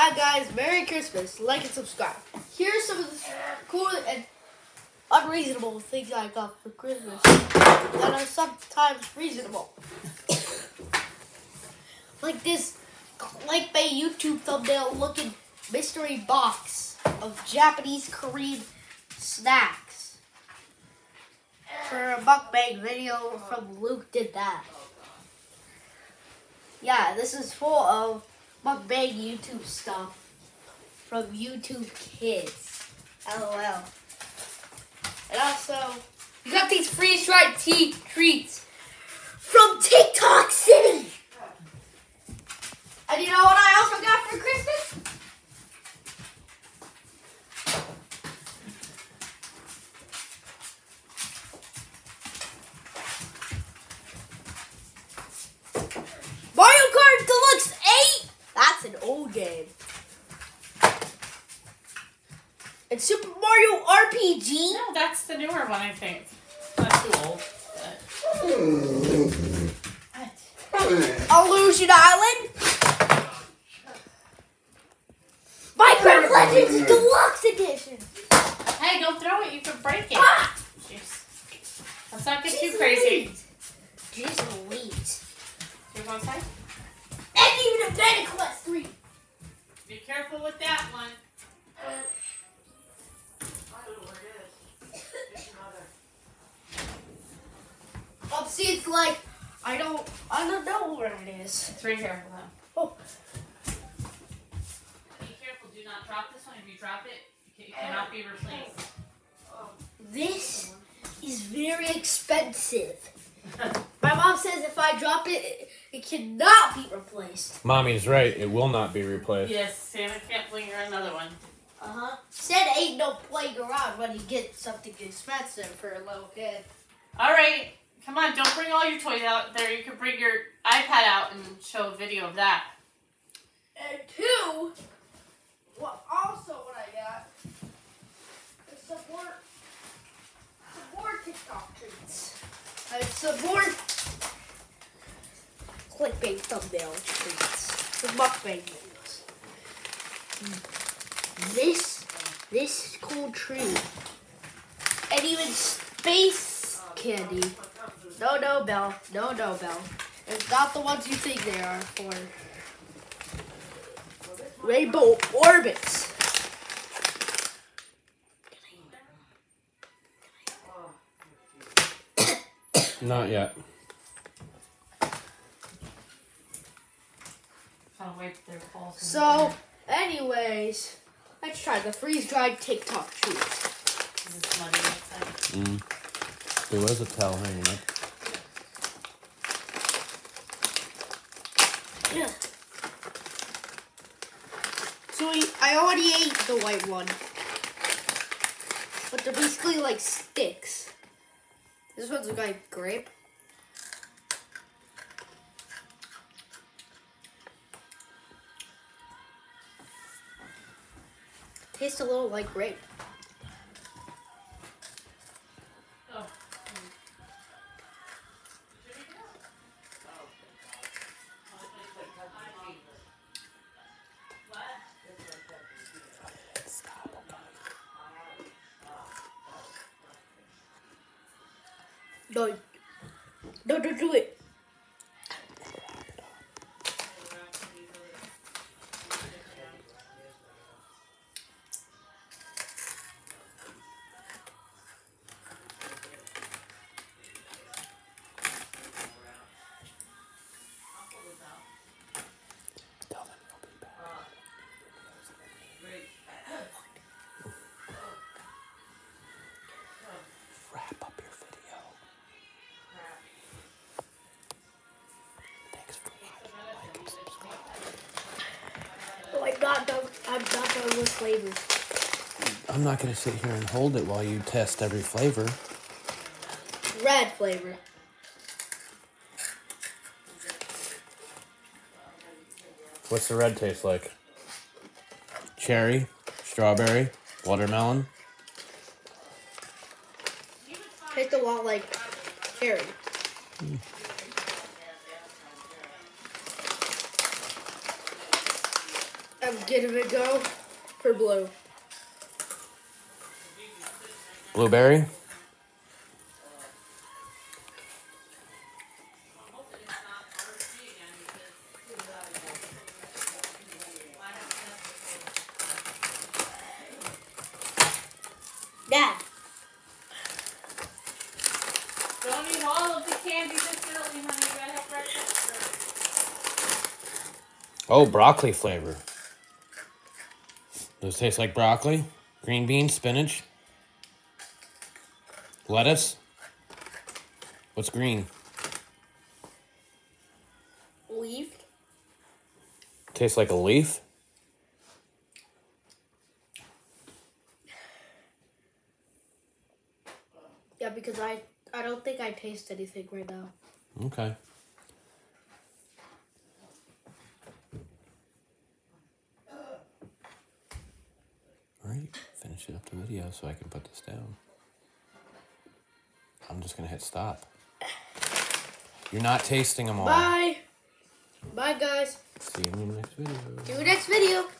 Hi guys, Merry Christmas. Like and subscribe. Here's some of the cool and unreasonable things I got for Christmas that are sometimes reasonable. like this clickbait YouTube thumbnail looking mystery box of Japanese Korean snacks. For a mukbang video from Luke did that. Yeah, this is full of mukbang YouTube stuff from YouTube Kids. LOL. And also, you got these freeze dried tea treats from TikTok City. And you know what I also got for Christmas? Mario Kart Deluxe 8! That's an old game. And Super Mario RPG. No, that's the newer one, I think. Not too old. But... Illusion Island. Minecraft Legends Deluxe Edition. Hey, don't throw it. You can break it. Ah! Jeez. Let's not get too Jeez crazy. Louise. Jeez Louise. You want to And even a Meta Quest 3. Be careful with that one. Oh, see, it's like, I don't, I don't know where it is. It's right here. Oh, Hold on. Be careful. Do not drop this one. If you drop it, it cannot be replaced. this is very expensive. My mom says if I drop it, it, it cannot be replaced. Mommy's right. It will not be replaced. Yes, Santa can't bring her another one. Uh huh. Santa ain't no playing around when you get something expensive for a little kid. All right. Come on, don't bring all your toys out there. You can bring your iPad out and show a video of that. And two, what also what I got is some more, some more TikTok treats. Some more clickbait thumbnail treats. The mukbang videos. This, this cool treat. And even space candy. No, no, Bell. No, no, Bell. It's not the ones you think they are for. Rainbow orbits. Not yet. Trying to wipe their balls. in So, anyways, let's try the freeze dried TikTok treats. This is smutty outside. Mm. There was a towel hanging up. So I already ate the white one, but they're basically like sticks. This one's like grape. Tastes a little like grape. No, no, don't do it. Not done with flavors. I'm not gonna sit here and hold it while you test every flavor. Red flavor. What's the red taste like? Cherry, strawberry, watermelon. Tastes a lot like cherry. Hmm. I'm giving it a go for blue. Blueberry. Dad. Don't eat all of the candy this early, honey. You gotta have breakfast first. Oh, broccoli flavor. Those taste like broccoli, green beans, spinach, lettuce. What's green? Leaf. Tastes like a leaf. Yeah, because I I don't think I taste anything right now. Okay. All right, finish it up the video so I can put this down. I'm just gonna hit stop. You're not tasting them all. Bye. Bye, guys. See you in the next video. See you next video.